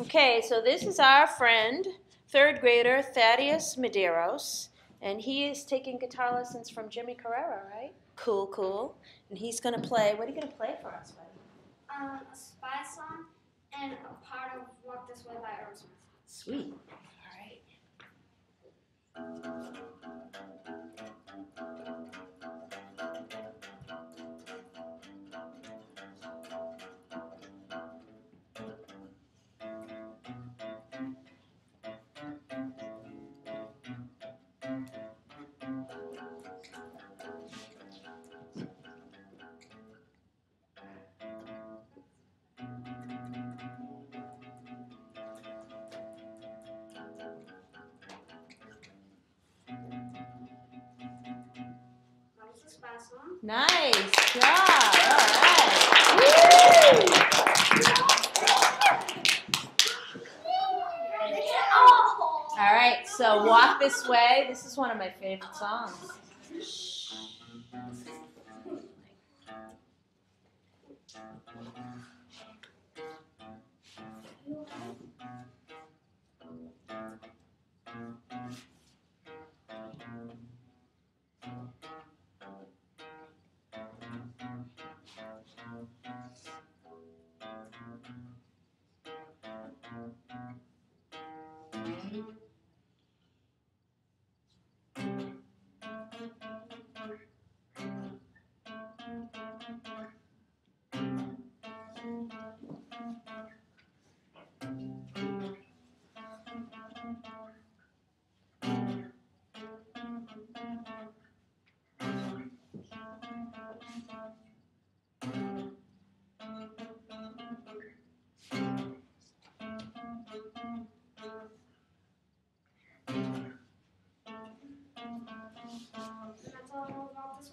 Okay, so this is our friend, third grader Thaddeus Medeiros, and he is taking guitar lessons from Jimmy Carrera, right? Cool, cool. And he's gonna play. What are you gonna play for us, buddy? Um, a spy song and a part of Walk This Way by Aerosmith. Sweet. Nice job. All right. All right. So walk this way. This is one of my favorite songs. That's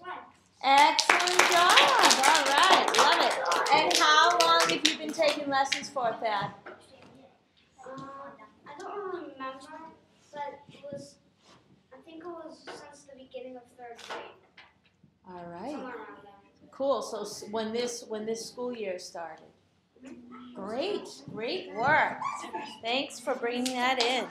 about Walk This Way. Excellent job. All right. Love it. And how long have you been taking lessons for, Thad? Um, I don't really remember, but it was, I think it was since the beginning of third grade. All right. Somewhere around there. Cool. So when this when this school year started. Great. Great work. Thanks for bringing that in.